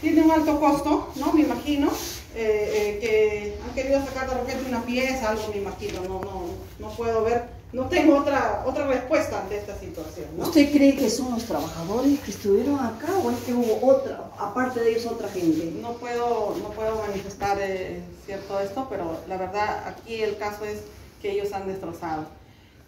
tiene un alto costo, ¿no? Me imagino, eh, eh, que han querido sacar de repente una pieza, algo me imagino, no, no, no puedo ver, no tengo otra, otra respuesta ante esta situación, ¿no? ¿Usted cree que son los trabajadores que estuvieron acá o es que hubo otra, aparte de ellos, otra gente? No puedo, no puedo manifestar eh, cierto esto, pero la verdad aquí el caso es que ellos han destrozado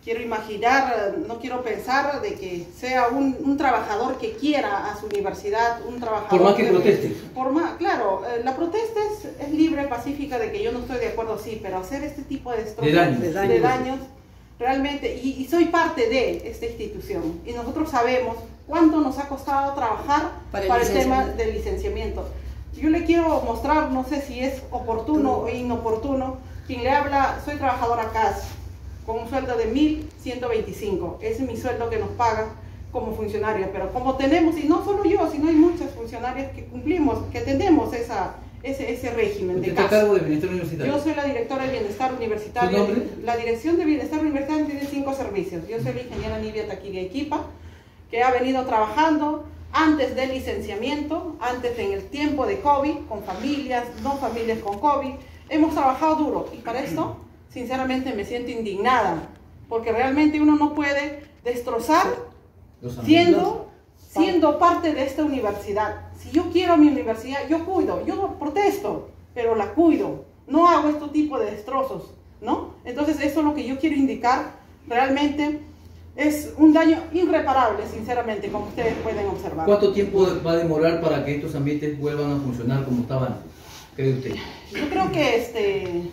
quiero imaginar, no quiero pensar de que sea un, un, trabajador que quiera a su universidad, un trabajador... Por más que proteste. Por más, claro, eh, la protesta es, es, libre, pacífica, de que yo no estoy de acuerdo, sí, pero hacer este tipo de, de, daños. de, daños. de daños, realmente, y, y, soy parte de esta institución, y nosotros sabemos cuánto nos ha costado trabajar para el, para el tema del licenciamiento. Yo le quiero mostrar, no sé si es oportuno o inoportuno, quien le habla, soy trabajadora CAS, con un sueldo de 1.125. Ese es mi sueldo que nos pagan como funcionarios. Pero como tenemos, y no solo yo, sino hay muchas funcionarias que cumplimos, que tenemos esa, ese, ese régimen de casa. cargo del Bienestar Universitario? Yo soy la directora del Bienestar Universitario. ¿Tu nombre? La Dirección de Bienestar Universitario tiene cinco servicios. Yo soy la ingeniera Nivia Taquilla Equipa, que ha venido trabajando antes del licenciamiento, antes en el tiempo de COVID, con familias, no familias con COVID. Hemos trabajado duro y para esto sinceramente me siento indignada, porque realmente uno no puede destrozar siendo, siendo parte de esta universidad. Si yo quiero mi universidad, yo cuido, yo protesto, pero la cuido, no hago este tipo de destrozos, ¿no? Entonces eso es lo que yo quiero indicar, realmente es un daño irreparable, sinceramente, como ustedes pueden observar. ¿Cuánto tiempo va a demorar para que estos ambientes vuelvan a funcionar como estaban, cree usted? Yo creo que este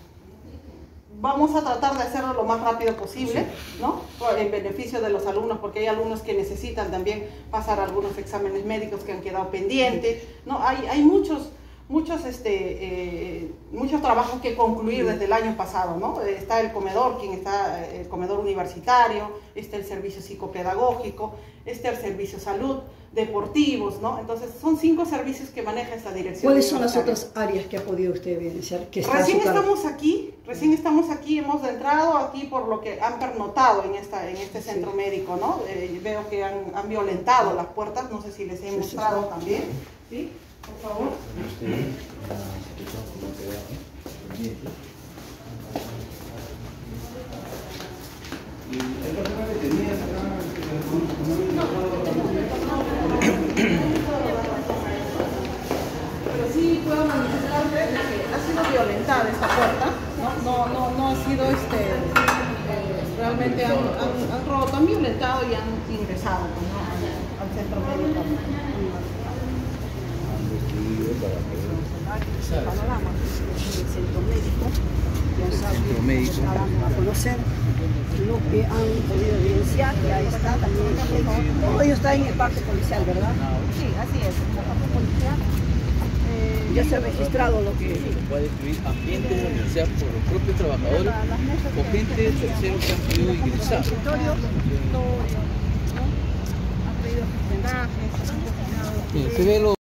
vamos a tratar de hacerlo lo más rápido posible, ¿no? En beneficio de los alumnos, porque hay alumnos que necesitan también pasar algunos exámenes médicos que han quedado pendientes, ¿no? Hay, hay muchos, muchos, este, eh, muchos trabajos que concluir desde el año pasado, ¿no? Está el comedor, quien está el comedor universitario, está el servicio psicopedagógico, está el servicio salud, deportivos, ¿no? Entonces son cinco servicios que maneja esta dirección. ¿Cuáles son las otras áreas que ha podido usted evidenciar? Que está recién estamos aquí, recién estamos aquí, hemos entrado aquí por lo que han pernotado en, esta, en este centro sí. médico, ¿no? Eh, veo que han, han, violentado las puertas, no sé si les he mostrado sí, también, ¿sí? Por favor. Pero sí puedo manifestarle que ha sido violentada esta puerta, no, no, no, no ha sido este, realmente han, han, roto, han violentado y han ingresado al, centro. Panorama del centro médico, ya saben, a conocer lo que han podido evidenciar, y ahí está también, todo ello está en el parte policial, ¿verdad? Sí, así es, en la parte policial. Eh, ya se ha registrado lo que... Se puede destruir ambiente de la universidad por los propios trabajadores o gente tercero que han podido ingresar. Han pedido homenajes, han se ve lo